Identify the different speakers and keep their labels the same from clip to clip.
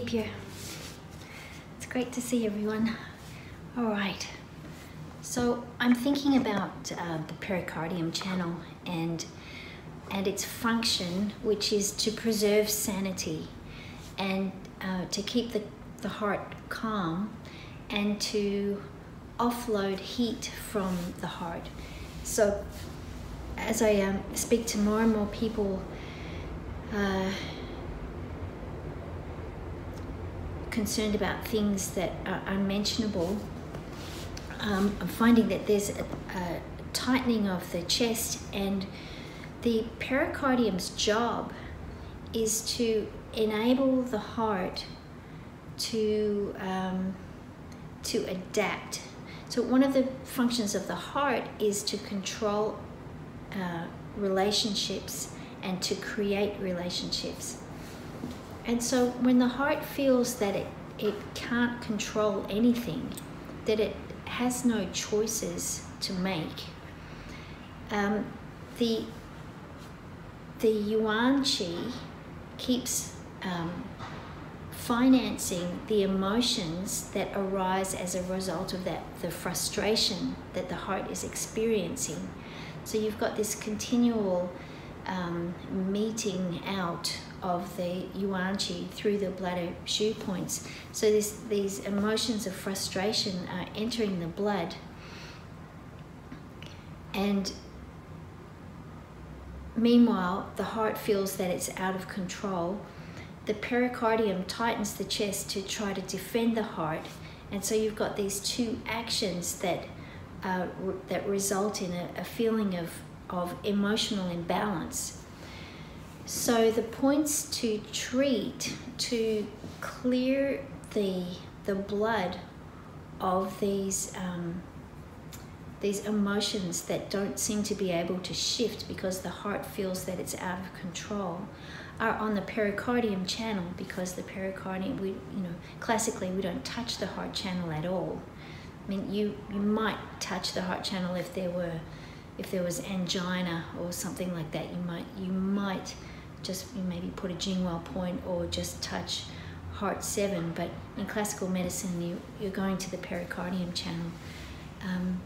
Speaker 1: keep you. It's great to see everyone. All right. So I'm thinking about uh, the pericardium channel and and its function, which is to preserve sanity and uh, to keep the, the heart calm and to offload heat from the heart. So as I um, speak to more and more people uh, concerned about things that are unmentionable, um, I'm finding that there's a, a tightening of the chest and the pericardium's job is to enable the heart to um, to adapt. So one of the functions of the heart is to control uh, relationships and to create relationships. And so when the heart feels that it, it can't control anything, that it has no choices to make, um, the, the Yuan Qi keeps um, financing the emotions that arise as a result of that, the frustration that the heart is experiencing. So you've got this continual um, meting out of the yuan qi through the bladder shu points. So this, these emotions of frustration are entering the blood and meanwhile the heart feels that it's out of control. The pericardium tightens the chest to try to defend the heart and so you've got these two actions that uh, that result in a, a feeling of, of emotional imbalance. So the points to treat to clear the the blood of these um, these emotions that don't seem to be able to shift because the heart feels that it's out of control are on the pericardium channel because the pericardium we you know classically we don't touch the heart channel at all I mean, you, you might touch the heart channel if there were, if there was angina or something like that. You might, you might just maybe put a Jingwell point or just touch heart seven. But in classical medicine, you, you're going to the pericardium channel. Um,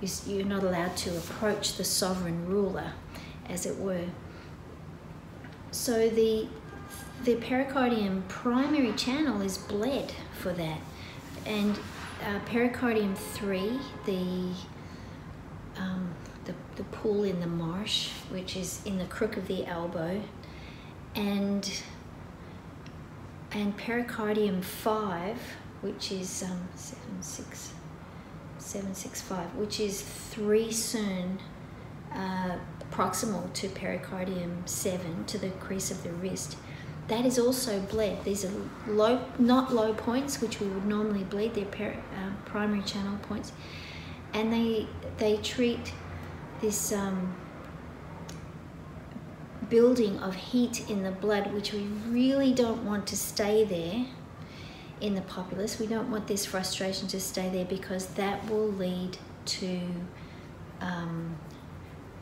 Speaker 1: you, you're not allowed to approach the sovereign ruler, as it were. So the the pericardium primary channel is bled for that, and uh, pericardium 3, the, um, the, the pool in the marsh, which is in the crook of the elbow, and, and pericardium 5, which is um, 7, 6, 7, 6, 5, which is 3 cun uh, proximal to pericardium 7, to the crease of the wrist that is also bled. These are luo, not luo points, which we would normally bleed. They're uh, primary channel points, and they they treat this um, building of heat in the blood, which we really don't want to stay there in the populace. We don't want this frustration to stay there because that will lead to um,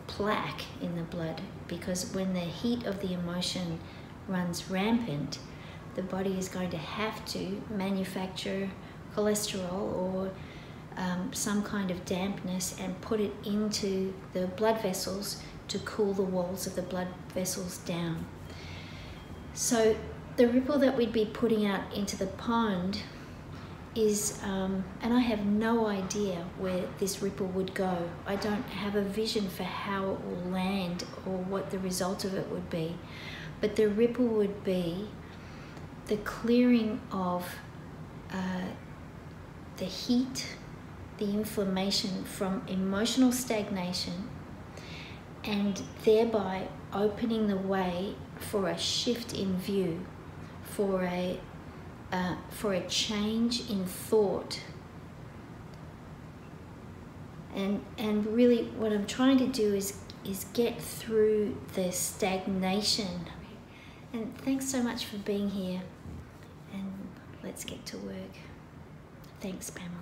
Speaker 1: plaque in the blood. Because when the heat of the emotion runs rampant, the body is going to have to manufacture cholesterol or um, some kind of dampness and put it into the blood vessels to cool the walls of the blood vessels down. So the ripple that we'd be putting out into the pond is, um, and I have no idea where this ripple would go. I don't have a vision for how it will land or what the result of it would be. But the ripple would be the clearing of uh, the heat, the inflammation from emotional stagnation, and thereby opening the way for a shift in view, for a uh, for a change in thought. And and really, what I'm trying to do is is get through the stagnation and thanks so much for being here. And let's get to work. Thanks, Pamela.